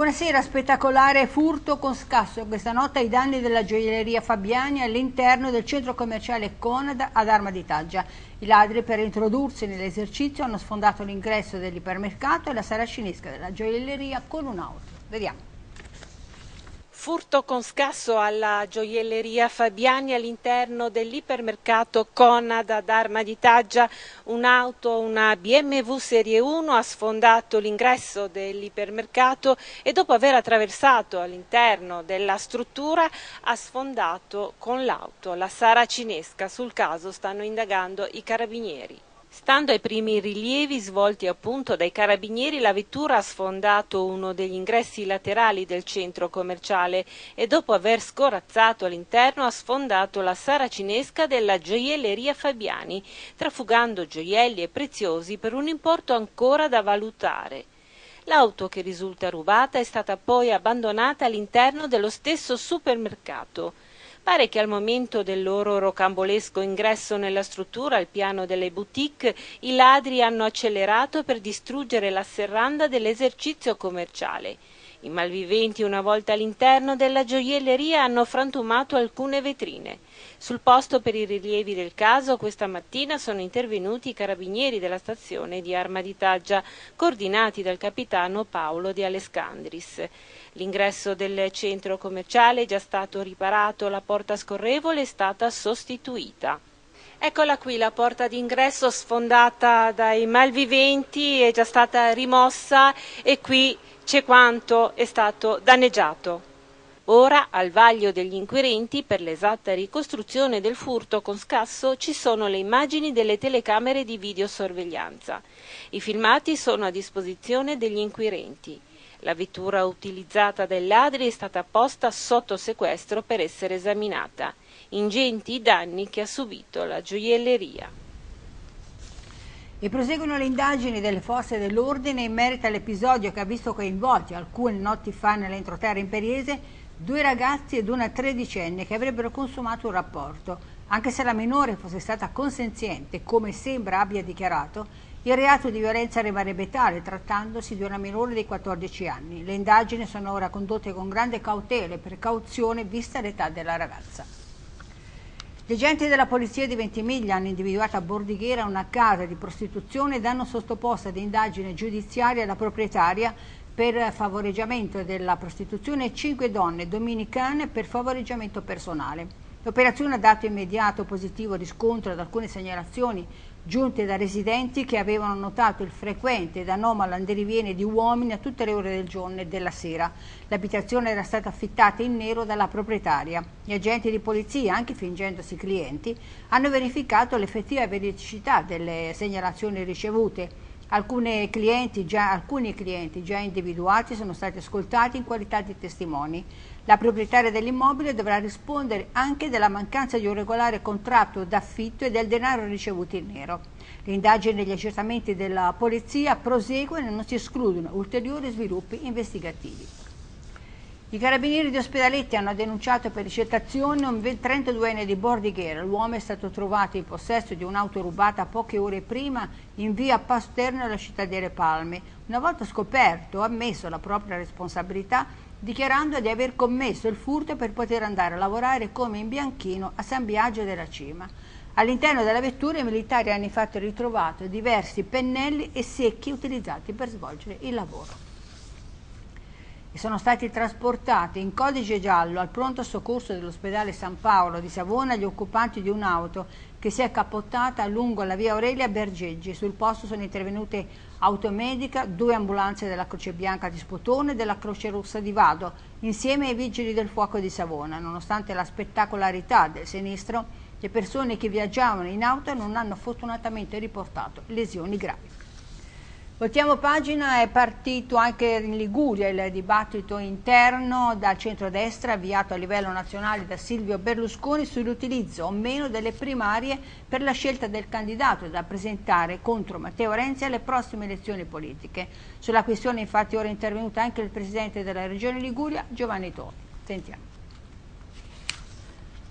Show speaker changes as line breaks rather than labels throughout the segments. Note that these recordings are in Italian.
Buonasera, spettacolare furto con scasso questa notte ai danni della gioielleria Fabiani all'interno del centro commerciale Conad ad Arma di Taggia. I ladri per introdursi nell'esercizio hanno sfondato l'ingresso dell'ipermercato e la sala scinisca della gioielleria con un'auto. Vediamo.
Furto con scasso alla gioielleria Fabiani all'interno dell'ipermercato Conad ad Arma di Taggia. Un'auto, una BMW Serie 1, ha sfondato l'ingresso dell'ipermercato e dopo aver attraversato all'interno della struttura ha sfondato con l'auto la saracinesca. Sul caso stanno indagando i carabinieri. Stando ai primi rilievi svolti appunto dai carabinieri, la vettura ha sfondato uno degli ingressi laterali del centro commerciale e dopo aver scorazzato all'interno ha sfondato la saracinesca della gioielleria Fabiani, trafugando gioielli e preziosi per un importo ancora da valutare. L'auto che risulta rubata è stata poi abbandonata all'interno dello stesso supermercato. Pare che al momento del loro rocambolesco ingresso nella struttura al piano delle boutique i ladri hanno accelerato per distruggere la serranda dell'esercizio commerciale. I malviventi, una volta all'interno della gioielleria, hanno frantumato alcune vetrine. Sul posto per i rilievi del caso questa mattina sono intervenuti i carabinieri della stazione di Arma di Taggia, coordinati dal capitano Paolo di Alescandris. L'ingresso del centro commerciale è già stato riparato, la porta scorrevole è stata sostituita. Eccola qui la porta d'ingresso sfondata dai malviventi, è già stata rimossa e qui c'è quanto è stato danneggiato. Ora, al vaglio degli inquirenti, per l'esatta ricostruzione del furto con scasso, ci sono le immagini delle telecamere di videosorveglianza. I filmati sono a disposizione degli inquirenti. La vettura utilizzata dai ladri è stata posta sotto sequestro per essere esaminata. Ingenti i danni che ha subito la gioielleria.
E proseguono le indagini delle forze dell'ordine in merito all'episodio che ha visto coinvolti alcune notti fa nell'entroterra imperiese due ragazzi ed una tredicenne che avrebbero consumato un rapporto. Anche se la minore fosse stata consenziente, come sembra abbia dichiarato, il reato di violenza rimarrebbe tale trattandosi di una minore di 14 anni. Le indagini sono ora condotte con grande cautela e precauzione vista l'età della ragazza. Gli agenti della polizia di Ventimiglia hanno individuato a Bordighera una casa di prostituzione ed hanno sottoposto ad indagine giudiziaria la proprietaria per favoreggiamento della prostituzione e cinque donne dominicane per favoreggiamento personale. L'operazione ha dato immediato positivo riscontro ad alcune segnalazioni giunte da residenti che avevano notato il frequente ed anomalo andiriviene di uomini a tutte le ore del giorno e della sera. L'abitazione era stata affittata in nero dalla proprietaria. Gli agenti di polizia, anche fingendosi clienti, hanno verificato l'effettiva veridicità delle segnalazioni ricevute. Clienti già, alcuni clienti già individuati sono stati ascoltati in qualità di testimoni. La proprietaria dell'immobile dovrà rispondere anche della mancanza di un regolare contratto d'affitto e del denaro ricevuto in nero. Le indagini e gli accertamenti della polizia proseguono e non si escludono ulteriori sviluppi investigativi. I carabinieri di Ospedaletti hanno denunciato per ricettazione un 32enne di Bordighera. L'uomo è stato trovato in possesso di un'auto rubata poche ore prima in via Pasteur nella città di Palme. Una volta scoperto, ha ammesso la propria responsabilità dichiarando di aver commesso il furto per poter andare a lavorare come in bianchino a San Biagio della Cima. All'interno della vettura i militari hanno infatti ritrovato diversi pennelli e secchi utilizzati per svolgere il lavoro e sono stati trasportati in codice giallo al pronto soccorso dell'ospedale San Paolo di Savona gli occupanti di un'auto che si è cappottata lungo la via Aurelia Bergeggi. Sul posto sono intervenute automedica, due ambulanze della Croce Bianca di Spotone e della Croce Rossa di Vado, insieme ai vigili del fuoco di Savona. Nonostante la spettacolarità del sinistro, le persone che viaggiavano in auto non hanno fortunatamente riportato lesioni gravi. Voltiamo pagina, è partito anche in Liguria il dibattito interno dal centrodestra avviato a livello nazionale da Silvio Berlusconi sull'utilizzo o meno delle primarie per la scelta del candidato da presentare contro Matteo Renzi alle prossime elezioni politiche. Sulla questione infatti ora è intervenuto anche il presidente della regione Liguria, Giovanni Toni. Sentiamo.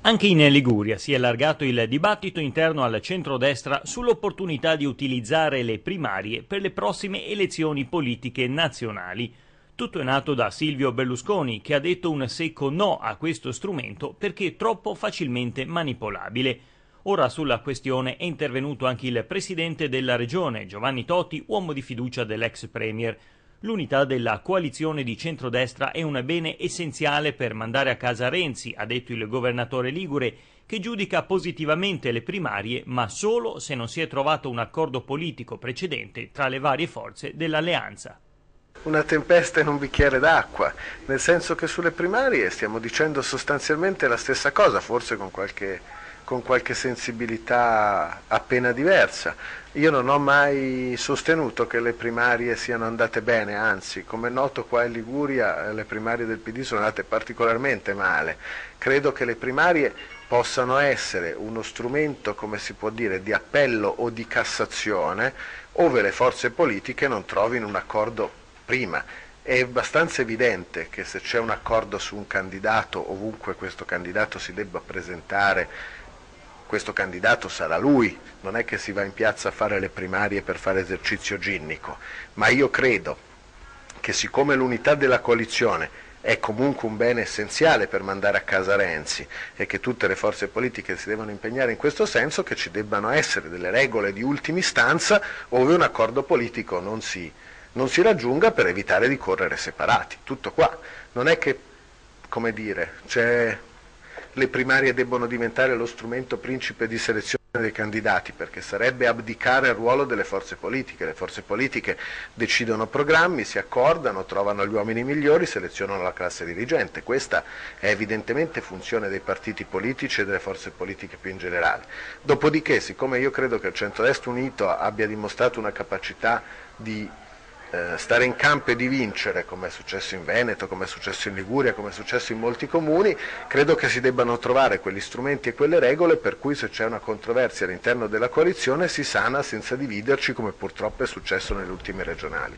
Anche in Liguria si è allargato il dibattito interno al centrodestra sull'opportunità di utilizzare le primarie per le prossime elezioni politiche nazionali. Tutto è nato da Silvio Berlusconi, che ha detto un secco no a questo strumento perché troppo facilmente manipolabile. Ora sulla questione è intervenuto anche il presidente della regione, Giovanni Totti, uomo di fiducia dell'ex premier. L'unità della coalizione di centrodestra è un bene essenziale per mandare a casa Renzi, ha detto il governatore Ligure, che giudica positivamente le primarie, ma solo se non si è trovato un accordo politico precedente tra le varie forze dell'alleanza.
Una tempesta in un bicchiere d'acqua, nel senso che sulle primarie stiamo dicendo sostanzialmente la stessa cosa, forse con qualche, con qualche sensibilità appena diversa. Io non ho mai sostenuto che le primarie siano andate bene, anzi, come è noto qua in Liguria le primarie del PD sono andate particolarmente male. Credo che le primarie possano essere uno strumento, come si può dire, di appello o di cassazione, ove le forze politiche non trovino un accordo prima. È abbastanza evidente che se c'è un accordo su un candidato, ovunque questo candidato si debba presentare, questo candidato sarà lui, non è che si va in piazza a fare le primarie per fare esercizio ginnico, ma io credo che siccome l'unità della coalizione è comunque un bene essenziale per mandare a casa Renzi e che tutte le forze politiche si devono impegnare in questo senso, che ci debbano essere delle regole di ultima istanza ove un accordo politico non si, non si raggiunga per evitare di correre separati. Tutto qua. Non è che, come dire, le primarie debbono diventare lo strumento principe di selezione dei candidati, perché sarebbe abdicare il ruolo delle forze politiche. Le forze politiche decidono programmi, si accordano, trovano gli uomini migliori, selezionano la classe dirigente. Questa è evidentemente funzione dei partiti politici e delle forze politiche più in generale. Dopodiché, siccome io credo che il centrodestra unito abbia dimostrato una capacità di eh, stare in campo e di vincere, come è successo in Veneto, come è successo in Liguria, come è successo in molti comuni, credo che si debbano trovare quegli strumenti e quelle regole per cui se c'è una controversia all'interno della coalizione si sana senza dividerci come purtroppo è successo nelle ultime regionali.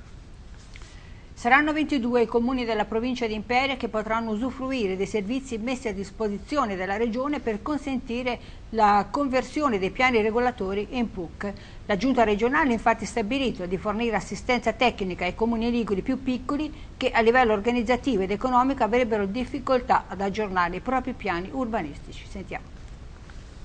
Saranno 22 i comuni della provincia di Imperia che potranno usufruire dei servizi messi a disposizione della Regione per consentire la conversione dei piani regolatori in PUC. La Giunta regionale ha infatti stabilito di fornire assistenza tecnica ai comuni liguri più piccoli che a livello organizzativo ed economico avrebbero difficoltà ad aggiornare i propri piani urbanistici. Sentiamo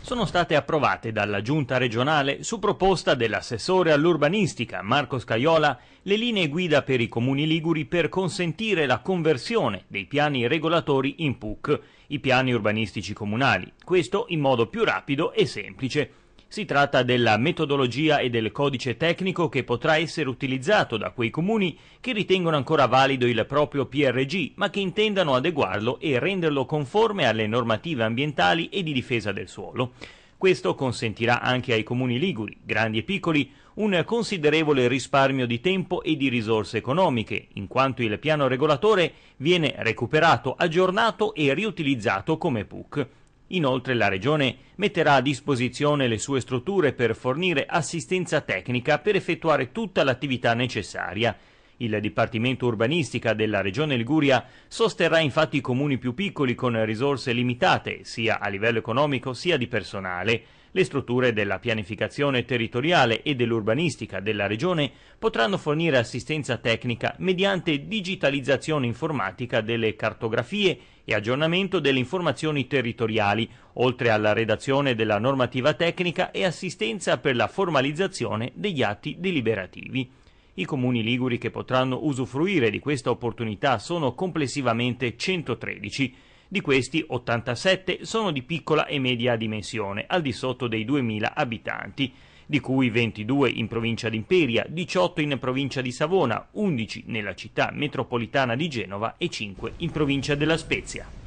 sono state approvate dalla Giunta regionale su proposta dell'assessore all'urbanistica Marco Scaiola le linee guida per i comuni liguri per consentire la conversione dei piani regolatori in PUC, i piani urbanistici comunali, questo in modo più rapido e semplice. Si tratta della metodologia e del codice tecnico che potrà essere utilizzato da quei comuni che ritengono ancora valido il proprio PRG, ma che intendano adeguarlo e renderlo conforme alle normative ambientali e di difesa del suolo. Questo consentirà anche ai comuni liguri, grandi e piccoli, un considerevole risparmio di tempo e di risorse economiche, in quanto il piano regolatore viene recuperato, aggiornato e riutilizzato come PUC. Inoltre la Regione metterà a disposizione le sue strutture per fornire assistenza tecnica per effettuare tutta l'attività necessaria. Il Dipartimento Urbanistica della Regione Liguria sosterrà infatti i comuni più piccoli con risorse limitate, sia a livello economico sia di personale. Le strutture della pianificazione territoriale e dell'urbanistica della Regione potranno fornire assistenza tecnica mediante digitalizzazione informatica delle cartografie e aggiornamento delle informazioni territoriali, oltre alla redazione della normativa tecnica e assistenza per la formalizzazione degli atti deliberativi. I comuni liguri che potranno usufruire di questa opportunità sono complessivamente 113 di questi 87 sono di piccola e media dimensione, al di sotto dei 2.000 abitanti, di cui 22 in provincia di Imperia, 18 in provincia di Savona, 11 nella città metropolitana di Genova e 5 in provincia della Spezia.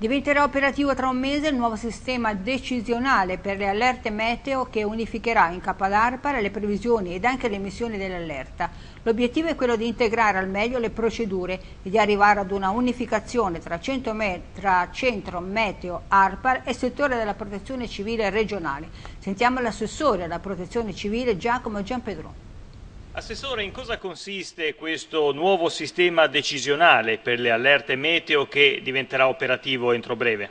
Diventerà operativo tra un mese il nuovo sistema decisionale per le allerte meteo che unificherà in capo all'ARPAR le previsioni ed anche le emissioni dell'allerta. L'obiettivo è quello di integrare al meglio le procedure e di arrivare ad una unificazione tra, tra centro meteo ARPAR e settore della protezione civile regionale. Sentiamo l'assessore alla protezione civile Giacomo Giampedrone.
Assessore, in cosa consiste questo nuovo sistema decisionale per le allerte meteo che diventerà operativo entro breve?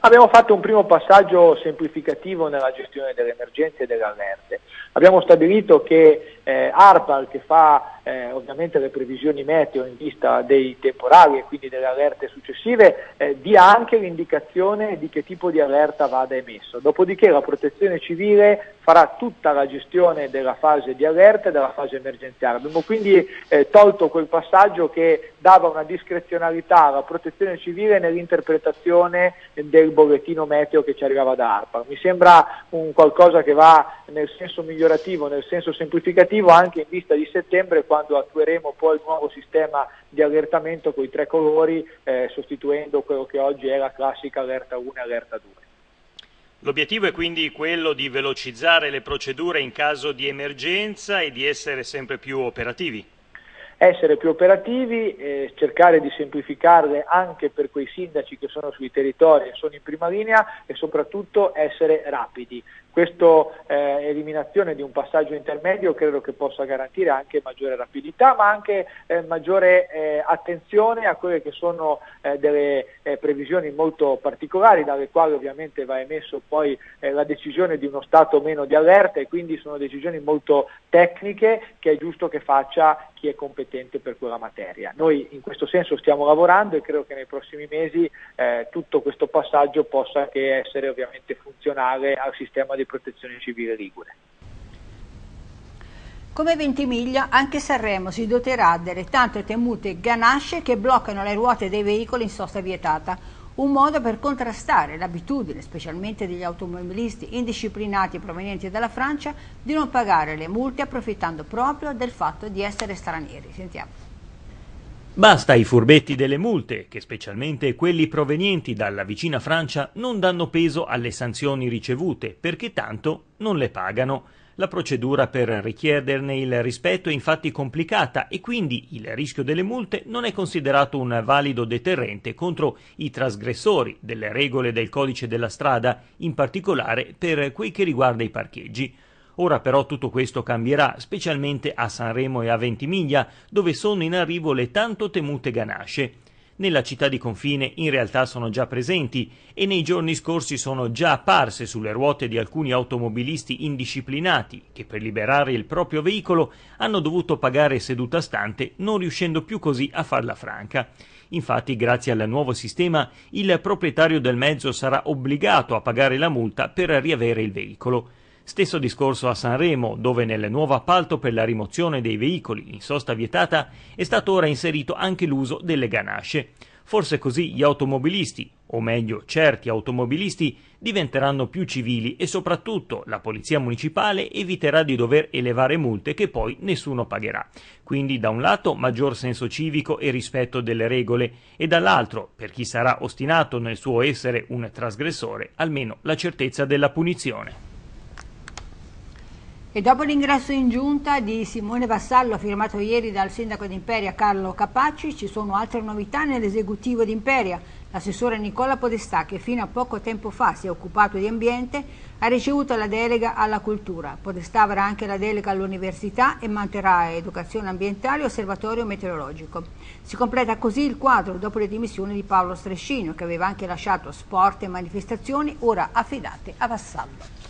Abbiamo fatto un primo passaggio semplificativo nella gestione delle emergenze e delle allerte. Abbiamo stabilito che eh, ARPAL, che fa eh, ovviamente le previsioni meteo in vista dei temporali e quindi delle allerte successive, eh, dia anche l'indicazione di che tipo di allerta vada emesso. Dopodiché la protezione civile farà tutta la gestione della fase di allerta e della fase emergenziale. Abbiamo quindi eh, tolto quel passaggio che dava una discrezionalità alla protezione civile nell'interpretazione del bollettino meteo che ci arrivava da ARPA. Mi sembra un qualcosa che va nel senso migliorativo, nel senso semplificativo anche in vista di settembre quando attueremo poi il nuovo sistema di allertamento con i tre colori eh, sostituendo quello che oggi è la classica allerta 1 e allerta 2.
L'obiettivo è quindi quello di velocizzare le procedure in caso di emergenza e di essere sempre più operativi
essere più operativi, eh, cercare di semplificarle anche per quei sindaci che sono sui territori e sono in prima linea e soprattutto essere rapidi. Questa eh, eliminazione di un passaggio intermedio credo che possa garantire anche maggiore rapidità ma anche eh, maggiore eh, attenzione a quelle che sono eh, delle eh, previsioni molto particolari dalle quali ovviamente va emesso poi eh, la decisione di uno stato meno di allerta e quindi sono decisioni molto tecniche che è giusto che faccia chi è competente per quella materia. Noi in questo senso stiamo lavorando e credo che nei prossimi mesi tutto questo passaggio possa anche essere ovviamente funzionale al sistema di protezione civile ligure.
Come Ventimiglia, anche Sanremo si doterà delle tante temute ganasce che bloccano le ruote dei veicoli in sosta vietata, un modo per contrastare l'abitudine, specialmente degli automobilisti indisciplinati provenienti dalla Francia, di non pagare le multe approfittando proprio del fatto di essere stranieri. Sentiamo.
Basta i furbetti delle multe, che specialmente quelli provenienti dalla vicina Francia non danno peso alle sanzioni ricevute, perché tanto non le pagano. La procedura per richiederne il rispetto è infatti complicata e quindi il rischio delle multe non è considerato un valido deterrente contro i trasgressori delle regole del codice della strada, in particolare per quel che riguarda i parcheggi. Ora però tutto questo cambierà, specialmente a Sanremo e a Ventimiglia, dove sono in arrivo le tanto temute ganasce. Nella città di confine in realtà sono già presenti e nei giorni scorsi sono già apparse sulle ruote di alcuni automobilisti indisciplinati che per liberare il proprio veicolo hanno dovuto pagare seduta stante non riuscendo più così a farla franca. Infatti, grazie al nuovo sistema, il proprietario del mezzo sarà obbligato a pagare la multa per riavere il veicolo. Stesso discorso a Sanremo, dove nel nuovo appalto per la rimozione dei veicoli in sosta vietata è stato ora inserito anche l'uso delle ganasce. Forse così gli automobilisti, o meglio certi automobilisti, diventeranno più civili e soprattutto la polizia municipale eviterà di dover elevare multe che poi nessuno pagherà. Quindi da un lato maggior senso civico e rispetto delle regole e dall'altro, per chi sarà ostinato nel suo essere un trasgressore, almeno la certezza della punizione.
E dopo l'ingresso in giunta di Simone Vassallo, firmato ieri dal sindaco di Imperia Carlo Capacci, ci sono altre novità nell'esecutivo di Imperia. L'assessore Nicola Podestà, che fino a poco tempo fa si è occupato di ambiente, ha ricevuto la delega alla cultura. Podestà avrà anche la delega all'università e manterrà educazione ambientale e osservatorio meteorologico. Si completa così il quadro dopo le dimissioni di Paolo Strescino, che aveva anche lasciato sport e manifestazioni, ora affidate a Vassallo.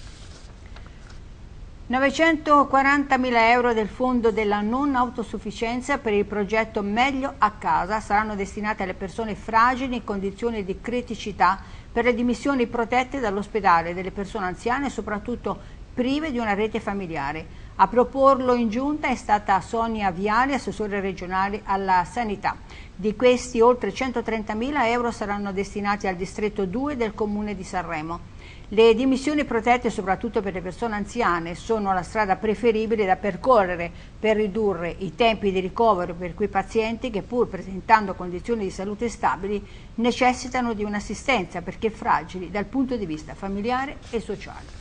940 mila euro del fondo della non autosufficienza per il progetto Meglio a casa saranno destinati alle persone fragili in condizioni di criticità per le dimissioni protette dall'ospedale delle persone anziane e soprattutto prive di una rete familiare. A proporlo in giunta è stata Sonia Viali, assessore regionale alla sanità. Di questi oltre 130 mila euro saranno destinati al distretto 2 del comune di Sanremo. Le dimissioni protette, soprattutto per le persone anziane, sono la strada preferibile da percorrere per ridurre i tempi di ricovero per quei pazienti che pur presentando condizioni di salute stabili necessitano di un'assistenza perché fragili dal punto di vista familiare e sociale.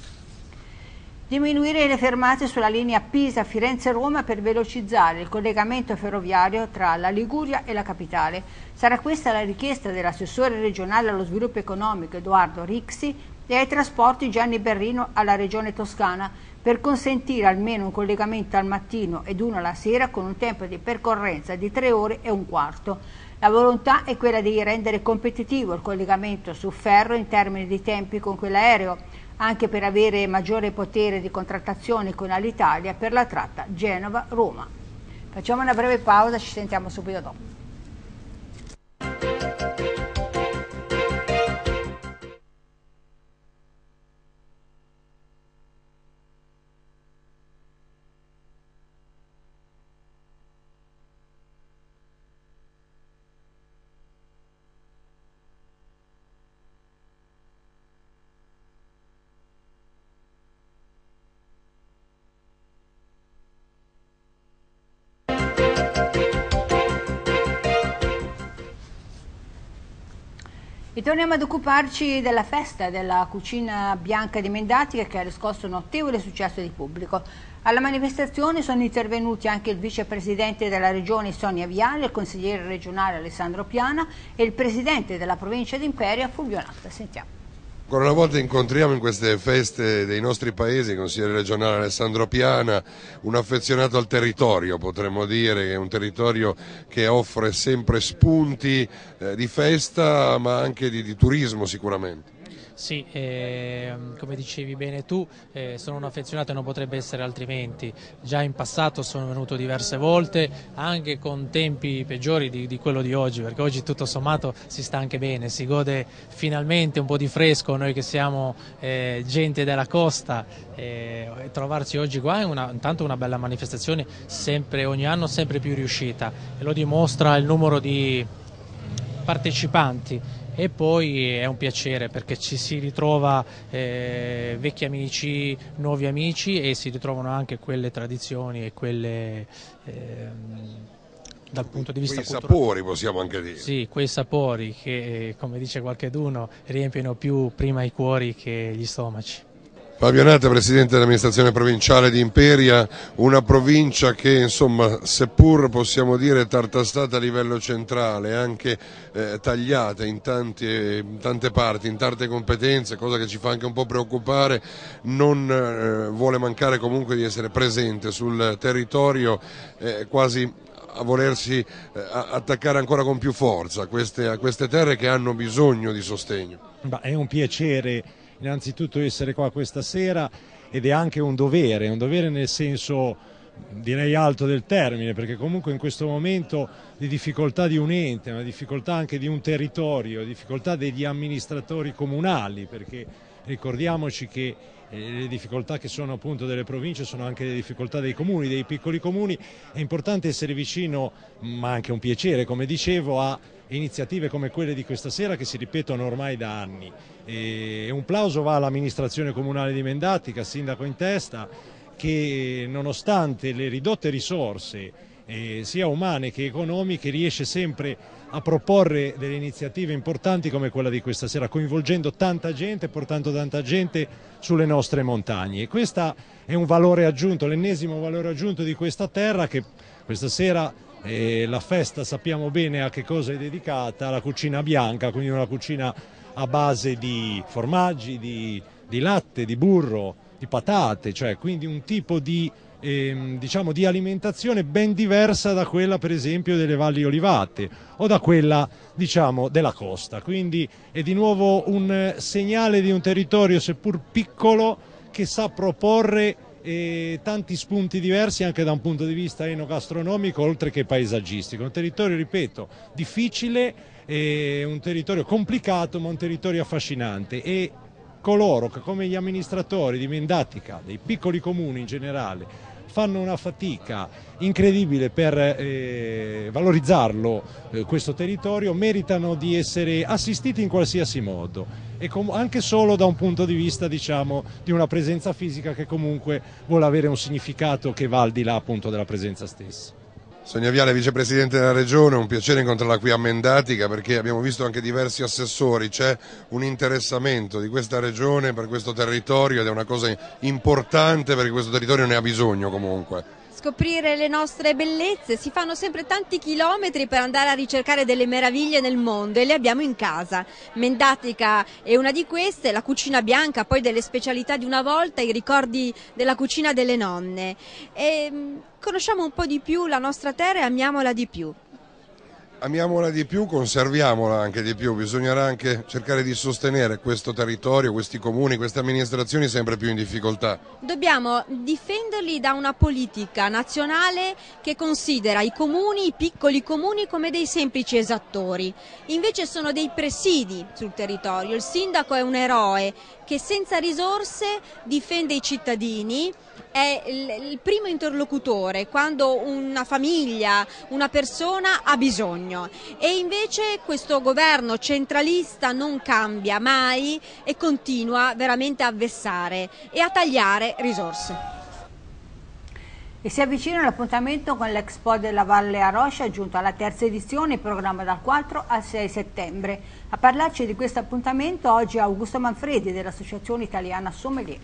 Diminuire le fermate sulla linea Pisa-Firenze-Roma per velocizzare il collegamento ferroviario tra la Liguria e la capitale. Sarà questa la richiesta dell'assessore regionale allo sviluppo economico Edoardo Rixi e ai trasporti Gianni Berrino alla Regione Toscana per consentire almeno un collegamento al mattino ed uno alla sera con un tempo di percorrenza di tre ore e un quarto. La volontà è quella di rendere competitivo il collegamento su ferro in termini di tempi con quello aereo, anche per avere maggiore potere di contrattazione con l'Italia per la tratta Genova-Roma. Facciamo una breve pausa, ci sentiamo subito dopo. Torniamo ad occuparci della festa della cucina bianca di Mendatica che ha riscosso notevole successo di pubblico. Alla manifestazione sono intervenuti anche il vicepresidente della regione Sonia Viale, il consigliere regionale Alessandro Piana e il presidente della provincia di Imperia Fulvio Natta. Sentiamo.
Ancora una volta incontriamo in queste feste dei nostri paesi, consigliere regionale Alessandro Piana, un affezionato al territorio, potremmo dire, che è un territorio che offre sempre spunti eh, di festa ma anche di, di turismo sicuramente.
Sì, eh, come dicevi bene tu, eh, sono un affezionato e non potrebbe essere altrimenti. Già in passato sono venuto diverse volte, anche con tempi peggiori di, di, quello di oggi, perché oggi tutto sommato si sta anche bene, si gode finalmente un po' di fresco, noi che siamo eh, gente della costa, eh, trovarci oggi qua è una, intanto una bella manifestazione, sempre, ogni anno sempre più riuscita e lo dimostra il numero di partecipanti e poi è un piacere perché ci si ritrova eh, vecchi amici, nuovi amici e si ritrovano anche quelle tradizioni e quelle... Eh, dal punto di vista
quei
culturale.
sapori possiamo anche dire.
Sì, quei sapori che, come dice qualcheduno, riempiono più prima i cuori che gli stomaci.
Fabio Nata, Presidente dell'amministrazione provinciale di Imperia, una provincia che insomma seppur possiamo dire tartastata a livello centrale, anche eh, tagliata in, tanti, in, tante parti, in tante competenze, cosa che ci fa anche un po' preoccupare, non eh, vuole mancare comunque di essere presente sul territorio eh, quasi a volersi eh, attaccare ancora con più forza a queste, a queste terre che hanno bisogno di sostegno.
Bah, è un piacere innanzitutto essere qua questa sera ed è anche un dovere, un dovere nel senso direi alto del termine, perché comunque in questo momento di difficoltà di un ente, ma difficoltà anche di un territorio, difficoltà degli amministratori comunali, perché ricordiamoci che eh, le difficoltà che sono appunto delle province sono anche le difficoltà dei comuni, dei piccoli comuni, è importante essere vicino, ma anche un piacere, come dicevo, a iniziative come quelle di questa sera che si ripetono ormai da anni. E un plauso va all'amministrazione comunale di Mendatica, sindaco in testa, che nonostante le ridotte risorse eh, sia umane che economiche riesce sempre a proporre delle iniziative importanti come quella di questa sera, coinvolgendo tanta gente, portando tanta gente sulle nostre montagne. Questo è un valore aggiunto, l'ennesimo valore aggiunto di questa terra che questa sera eh, la festa sappiamo bene a che cosa è dedicata, alla cucina bianca, quindi una cucina a base di formaggi, di, di latte, di burro, di patate, cioè quindi un tipo di, eh, diciamo, di alimentazione ben diversa da quella per esempio delle valli olivate o da quella diciamo, della costa. Quindi è di nuovo un segnale di un territorio seppur piccolo che sa proporre eh, tanti spunti diversi anche da un punto di vista enogastronomico oltre che paesaggistico. Un territorio, ripeto, difficile, eh, un territorio complicato ma un territorio affascinante e coloro che come gli amministratori di Mendatica, dei piccoli comuni in generale, fanno una fatica incredibile per eh, valorizzarlo eh, questo territorio, meritano di essere assistiti in qualsiasi modo e anche solo da un punto di vista diciamo, di una presenza fisica che comunque vuole avere un significato che va al di là appunto della presenza stessa.
Sonia Viale, vicepresidente della regione, un piacere incontrarla qui a Mendatica perché abbiamo visto anche diversi assessori, c'è un interessamento di questa regione per questo territorio ed è una cosa importante perché questo territorio ne ha bisogno comunque.
Scoprire le nostre bellezze, si fanno sempre tanti chilometri per andare a ricercare delle meraviglie nel mondo e le abbiamo in casa. Mendatica è una di queste, la cucina bianca, poi delle specialità di una volta, i ricordi della cucina delle nonne. E, mm, conosciamo un po' di più la nostra terra e amiamola di più
amiamola di più, conserviamola anche di più, bisognerà anche cercare di sostenere questo territorio, questi comuni, queste amministrazioni sempre più in difficoltà.
Dobbiamo difenderli da una politica nazionale che considera i comuni, i piccoli comuni come dei semplici esattori, invece sono dei presidi sul territorio, il sindaco è un eroe che senza risorse difende i cittadini è il primo interlocutore quando una famiglia, una persona ha bisogno e invece questo governo centralista non cambia mai e continua veramente a vessare e a tagliare risorse.
E si avvicina l'appuntamento con l'Expo della Valle Aroscia, giunto alla terza edizione, in programma dal 4 al 6 settembre. A parlarci di questo appuntamento oggi Augusto Manfredi dell'Associazione Italiana Sommelier.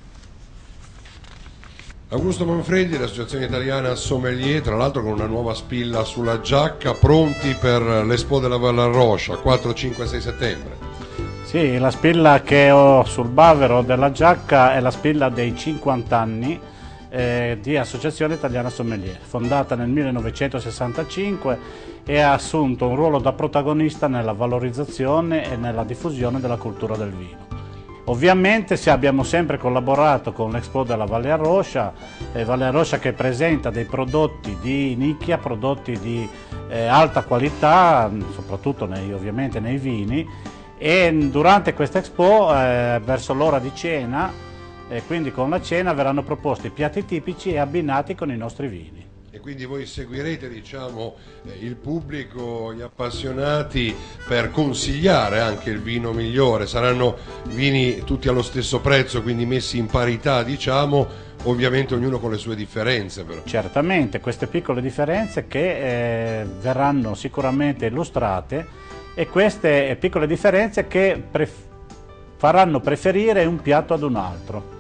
Augusto Manfredi dell'Associazione Italiana Sommelier, tra l'altro con una nuova spilla sulla giacca, pronti per l'Expo della Vallarroscia, 4, 5 6 settembre.
Sì, la spilla che ho sul bavero della giacca è la spilla dei 50 anni eh, di Associazione Italiana Sommelier, fondata nel 1965 e ha assunto un ruolo da protagonista nella valorizzazione e nella diffusione della cultura del vino. Ovviamente se abbiamo sempre collaborato con l'Expo della Valle Arroscia, eh, Valle Arroscia che presenta dei prodotti di nicchia, prodotti di eh, alta qualità, soprattutto nei, ovviamente nei vini, e durante questa Expo, eh, verso l'ora di cena, e quindi con la cena verranno proposti piatti tipici e abbinati con i nostri vini
e quindi voi seguirete diciamo, eh, il pubblico, gli appassionati per consigliare anche il vino migliore, saranno vini tutti allo stesso prezzo, quindi messi in parità diciamo, ovviamente ognuno con le sue differenze però.
Certamente, queste piccole differenze che eh, verranno sicuramente illustrate e queste piccole differenze che faranno preferire un piatto ad un altro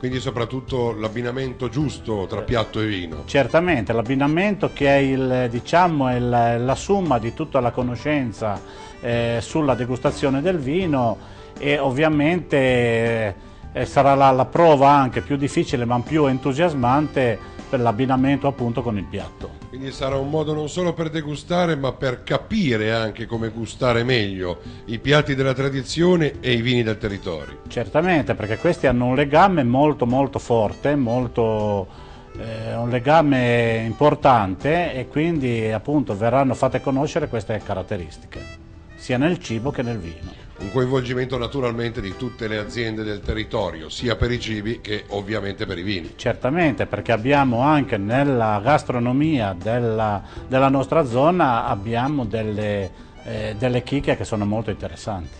quindi soprattutto l'abbinamento giusto tra piatto e vino.
Certamente, l'abbinamento che è il, diciamo, il, la somma di tutta la conoscenza eh, sulla degustazione del vino e ovviamente eh, sarà la, la prova anche più difficile ma più entusiasmante per l'abbinamento appunto con il piatto.
Quindi sarà un modo non solo per degustare ma per capire anche come gustare meglio i piatti della tradizione e i vini del territorio.
Certamente perché questi hanno un legame molto molto forte, molto, eh, un legame importante e quindi appunto verranno fatte conoscere queste caratteristiche sia nel cibo che nel vino
un coinvolgimento naturalmente di tutte le aziende del territorio, sia per i cibi che ovviamente per i vini.
Certamente, perché abbiamo anche nella gastronomia della, della nostra zona delle, eh, delle chicche che sono molto interessanti.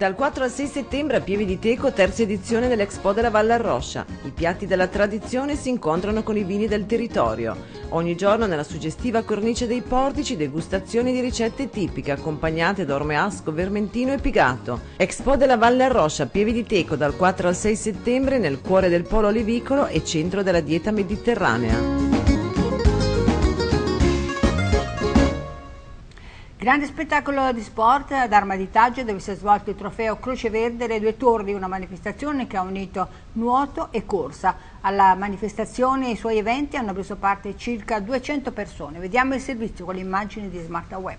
Dal 4 al 6 settembre a Pieve di Teco, terza edizione dell'Expo della Valle Arroscia. I piatti della tradizione si incontrano con i vini del territorio. Ogni giorno nella suggestiva cornice dei portici degustazioni di ricette tipiche accompagnate da ormeasco, vermentino e pigato. Expo della Valle Arroscia, Pieve di Teco dal 4 al 6 settembre nel cuore del polo olivicolo e centro della dieta mediterranea.
Grande spettacolo di sport ad Arma di Taggio dove si è svolto il trofeo Croce Verde Le Due Torri, una manifestazione che ha unito nuoto e corsa. Alla manifestazione e ai suoi eventi hanno preso parte circa 200 persone. Vediamo il servizio con le immagini di Smart Web.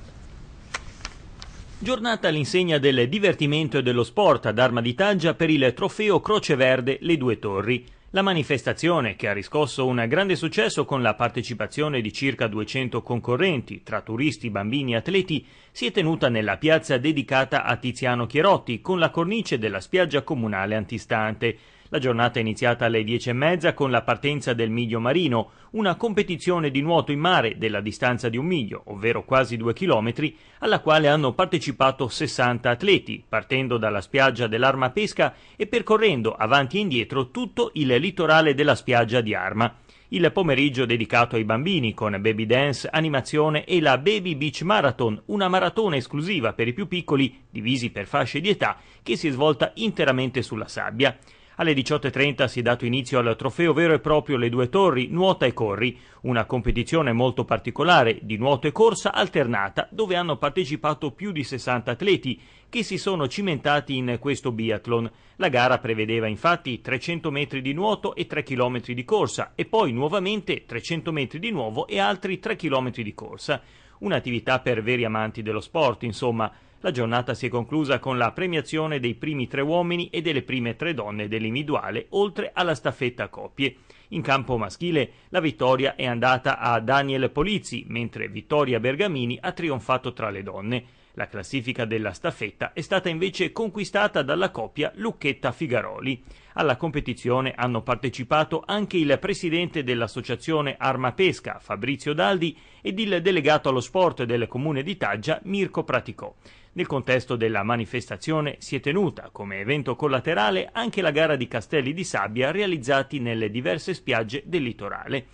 Giornata all'insegna del divertimento e dello sport ad Arma di Taggia per il trofeo Croce Verde Le Due Torri. La manifestazione, che ha riscosso un grande successo con la partecipazione di circa 200 concorrenti, tra turisti, bambini e atleti, si è tenuta nella piazza dedicata a Tiziano Chierotti, con la cornice della spiaggia comunale antistante. La giornata è iniziata alle dieci e mezza con la partenza del miglio marino, una competizione di nuoto in mare della distanza di un miglio, ovvero quasi due chilometri, alla quale hanno partecipato 60 atleti, partendo dalla spiaggia dell'Arma Pesca e percorrendo avanti e indietro tutto il litorale della spiaggia di Arma. Il pomeriggio dedicato ai bambini con baby dance, animazione e la Baby Beach Marathon, una maratona esclusiva per i più piccoli, divisi per fasce di età, che si è svolta interamente sulla sabbia. Alle 18.30 si è dato inizio al trofeo vero e proprio Le Due Torri, Nuota e Corri, una competizione molto particolare di nuoto e corsa alternata dove hanno partecipato più di 60 atleti che si sono cimentati in questo biathlon. La gara prevedeva infatti 300 metri di nuoto e 3 km di corsa e poi nuovamente 300 metri di nuovo e altri 3 km di corsa. Un'attività per veri amanti dello sport, insomma. La giornata si è conclusa con la premiazione dei primi tre uomini e delle prime tre donne dell'individuale, oltre alla staffetta coppie. In campo maschile la vittoria è andata a Daniel Polizzi, mentre Vittoria Bergamini ha trionfato tra le donne. La classifica della staffetta è stata invece conquistata dalla coppia Lucchetta-Figaroli. Alla competizione hanno partecipato anche il presidente dell'associazione Arma Pesca, Fabrizio Daldi, ed il delegato allo sport del comune di Taggia, Mirko Praticò. Nel contesto della manifestazione si è tenuta, come evento collaterale, anche la gara di castelli di sabbia realizzati nelle diverse spiagge del litorale.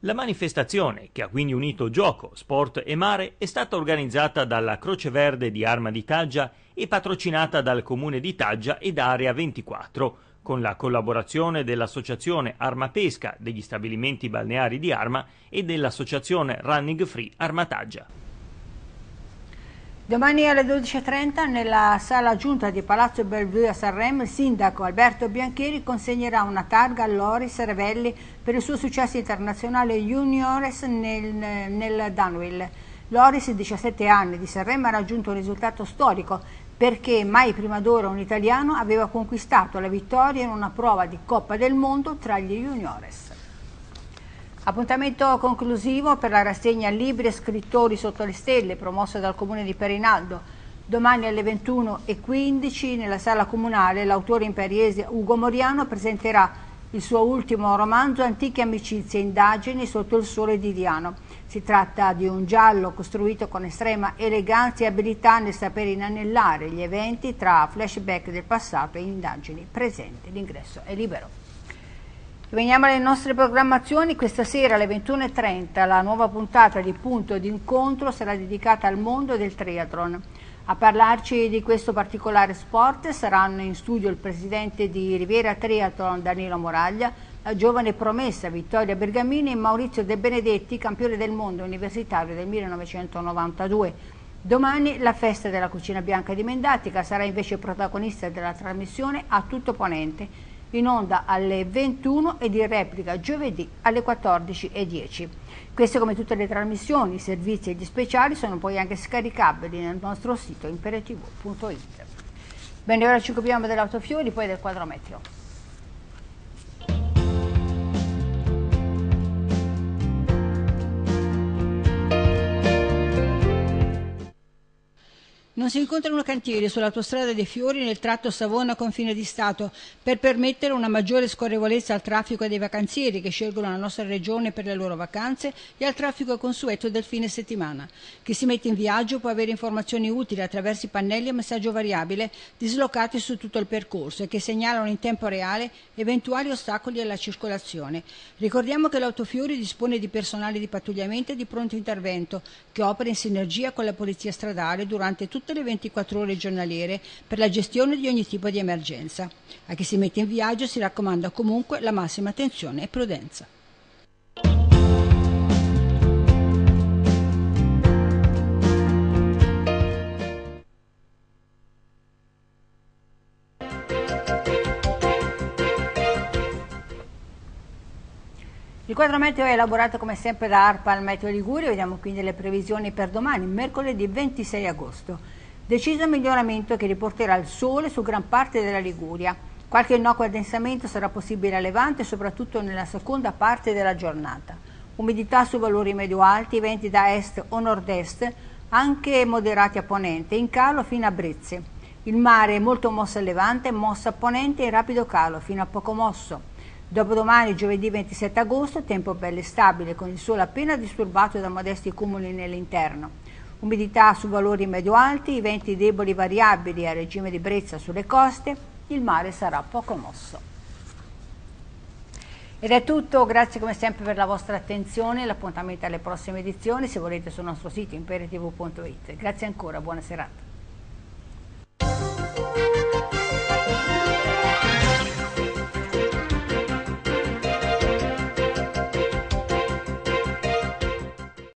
La manifestazione, che ha quindi unito gioco, sport e mare, è stata organizzata dalla Croce Verde di Arma di Taggia e patrocinata dal Comune di Taggia ed Area 24, con la collaborazione dell'Associazione Arma Pesca degli stabilimenti balneari di Arma e dell'Associazione Running Free Arma Taggia.
Domani alle 12.30 nella sala giunta di Palazzo Bellevue a Sanremo il sindaco Alberto Biancheri consegnerà una targa a Loris Revelli per il suo successo internazionale juniores nel, nel Dunwell. Loris, 17 anni di Sanremo, ha raggiunto un risultato storico perché mai prima d'ora un italiano aveva conquistato la vittoria in una prova di Coppa del Mondo tra gli juniores. Appuntamento conclusivo per la rassegna Libri e scrittori sotto le stelle promossa dal comune di Perinaldo. Domani alle 21.15 nella sala comunale l'autore imperiese Ugo Moriano presenterà il suo ultimo romanzo Antiche amicizie e indagini sotto il sole di Diano. Si tratta di un giallo costruito con estrema eleganza e abilità nel sapere inanellare gli eventi tra flashback del passato e indagini presenti. L'ingresso è libero. Veniamo alle nostre programmazioni, questa sera alle 21.30 la nuova puntata di Punto d'incontro sarà dedicata al mondo del triathlon. A parlarci di questo particolare sport saranno in studio il presidente di Riviera Triathlon Danilo Moraglia, la giovane promessa Vittoria Bergamini e Maurizio De Benedetti, campione del mondo universitario del 1992. Domani la festa della cucina bianca di Mendatica sarà invece protagonista della trasmissione a tutto ponente in onda alle 21 ed in replica giovedì alle 14.10. Queste come tutte le trasmissioni, i servizi e gli speciali sono poi anche scaricabili nel nostro sito imperatv.it. Bene, ora ci occupiamo dell'autofiori, poi del quadro Non si incontrano cantieri sull'autostrada dei Fiori nel tratto Savona-Confine di Stato per permettere una maggiore scorrevolezza al traffico dei vacanzieri che scelgono la nostra regione per le loro vacanze e al traffico consueto del fine settimana. Chi si mette in viaggio può avere informazioni utili attraverso i pannelli a messaggio variabile dislocati su tutto il percorso e che segnalano in tempo reale eventuali ostacoli alla circolazione. Ricordiamo che l'Autofiori dispone di personale di pattugliamento e di pronto intervento che opera in sinergia con la Polizia Stradale durante tutta tutte le 24 ore giornaliere per la gestione di ogni tipo di emergenza. A chi si mette in viaggio si raccomanda comunque la massima attenzione e prudenza. Il quadro meteo è elaborato come sempre da ARPA al Meteo Liguria, vediamo quindi le previsioni per domani, mercoledì 26 agosto. Deciso miglioramento che riporterà il sole su gran parte della Liguria. Qualche innocuo addensamento sarà possibile a Levante, soprattutto nella seconda parte della giornata. Umidità su valori medio-alti, venti da est o nord-est, anche moderati a ponente, in calo fino a Brezze. Il mare è molto mosso a levante, mosso a ponente in rapido calo, fino a poco mosso. Dopodomani, giovedì 27 agosto, tempo bello e stabile, con il sole appena disturbato da modesti cumuli nell'interno umidità su valori medio-alti, venti deboli variabili a regime di brezza sulle coste, il mare sarà poco mosso. Ed è tutto, grazie come sempre per la vostra attenzione, l'appuntamento alle prossime edizioni, se volete sul nostro sito imperitv.it. Grazie ancora, buona serata.